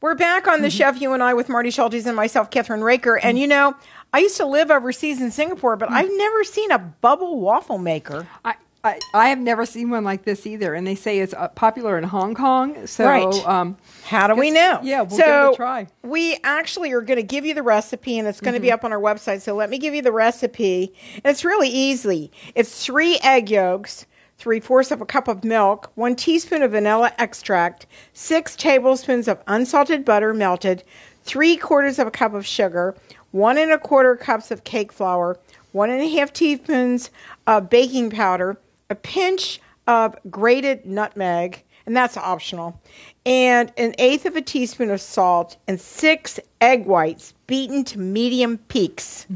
We're back on the chef, you and I, with Marty Schultes and myself, Kathryn Raaker. And you know, I used to live overseas in Singapore, but I've never seen a bubble waffle maker. I, I, I have never seen one like this either, and they say it's uh, popular in Hong Kong. So, Right. um, How do we know? Yeah, we'll so give it a try. We actually are going to give you the recipe, and it's going to be up on our website. So let me give you the recipe. And it's really easy. It's three egg yolks, three fourths of a cup of milk, one teaspoon of vanilla extract, six tablespoons of unsalted butter melted, three quarters of a cup of sugar, one and a quarter cups of cake flour, one and a half teaspoons of baking powder, a pinch of grated nutmeg, and that's optional, and an eighth of a teaspoon of salt, and six egg whites beaten to medium peaks.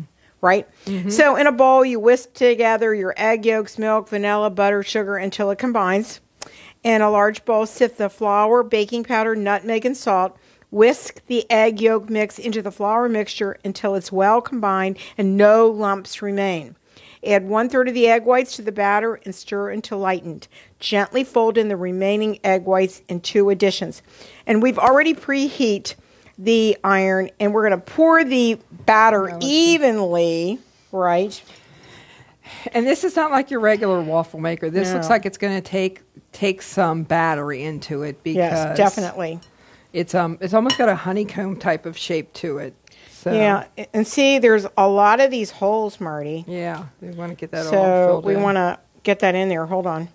Right? Mm-hmm. So, in a bowl, you whisk together your egg yolks, milk, vanilla, butter, sugar until it combines. In a large bowl, sift the flour, baking powder, nutmeg, and salt. Whisk the egg yolk mix into the flour mixture until it's well combined and no lumps remain. Add one third of the egg whites to the batter and stir until lightened. Gently fold in the remaining egg whites in two additions. And we've already preheat the iron and we're going to pour the batter evenly, right? and this is not like your regular waffle maker. This looks like it's going to take take some battery into it because Yes, definitely. It's um it's almost got a honeycomb type of shape to it. So Yeah, and see, there's a lot of these holes, Marty. yeah, we want to get that all So we in. want to get that in there. Hold on.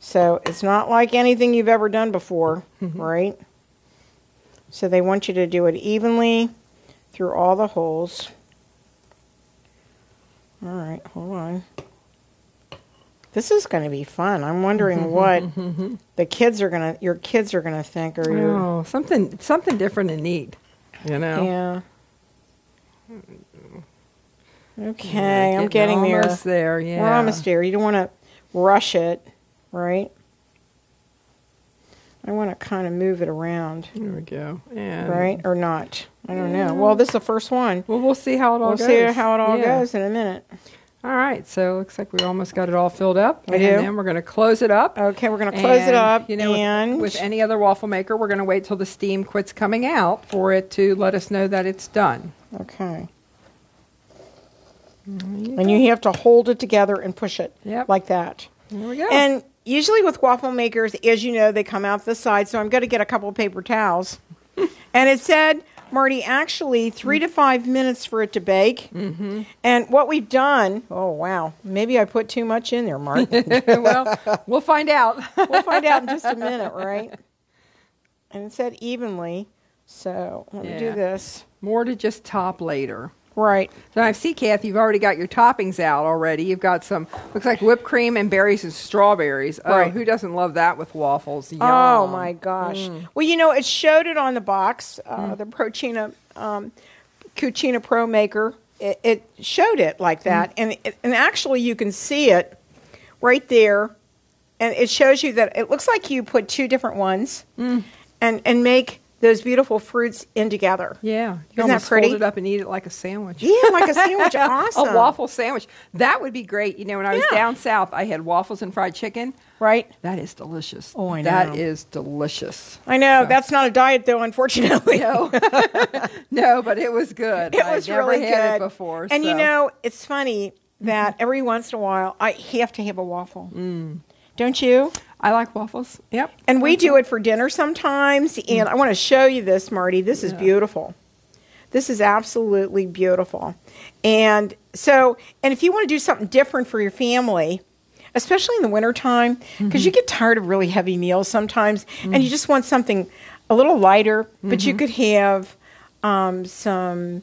So it's not like anything you've ever done before, Mm-hmm. right? So they want you to do it evenly through all the holes. All right, hold on. This is going to be fun. I'm wondering what the kids are going to, your kids are going to think, or your, Oh, something something different and neat. You know. yeah. Okay, I'm Getting getting there. there. Yeah. We're almost there. You don't want to rush it, right? I want to kind of move it around, There we go. And right? Or not. I don't know. Well, this is the first one. Well, we'll see how it all We'll goes. see how it all Yeah. goes in a minute. All right. So it looks like we almost got it all filled up. We and do. then we're going to close it up. Okay, we're going to close it up. You know, with- and with, any other waffle maker, we're going to wait till the steam quits coming out for it to let us know that it's done. okay. And you have to hold it together and push it Yep. like that. There we go. And usually with waffle makers, as you know, they come out the side. So I'm going to get a couple of paper towels. and it said, Marty, actually three to five minutes for it to bake. Mm-hmm. And what we've done, oh wow, maybe I put too much in there, Marty. well, we'll find out. we'll find out in just a minute, right? And it said evenly. So let me do this. More to just top later. Right. So I see, Kath, you've already got your toppings out already. You've got some, looks like whipped cream and berries and strawberries. Oh, Right. who doesn't love that with waffles? Oh my gosh. Mm. Well, you know, it showed it on the box, uh, the Prochina, um, Cucina Pro Maker. It, it showed it like that, and it, and actually you can see it right there, and it shows you that it looks like you put two different ones, and and make those beautiful fruits in together. Yeah. You that almost pretty? fold it up and eat it like a sandwich. Yeah, like a sandwich. awesome. A waffle sandwich. That would be great. You know, when I was Yeah. down south, I had waffles and fried chicken. right? That is delicious. Oh, I know. That is delicious. I know that's not a diet though, unfortunately. No, no, but it was good. It I'd was never really had good it before. And you know, it's funny that mm-hmm. every once in a while I have to have a waffle. Mm. Don't you? I like waffles. Yep. And we do it for dinner sometimes. And I want to show you this, Marty. This is Yeah. beautiful. This is absolutely beautiful. And so, and if you want to do something different for your family, especially in the wintertime, because you mm-hmm. get tired of really heavy meals sometimes, and you mm. just want something a little lighter, but you mm-hmm. could have um, some,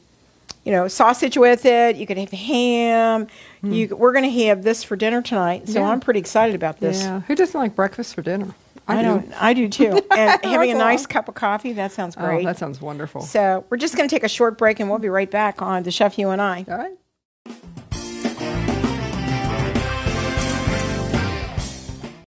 you know, sausage with it. You could have ham. Hmm. You, we're going to have this for dinner tonight, so Yeah. I'm pretty excited about this. Yeah. Who doesn't like breakfast for dinner? I, do. don't. I do too. And having a nice cup of coffee, that sounds Oh, great. that sounds wonderful. so we're just going to take a short break, and we'll be right back on the Chef You and I. All right.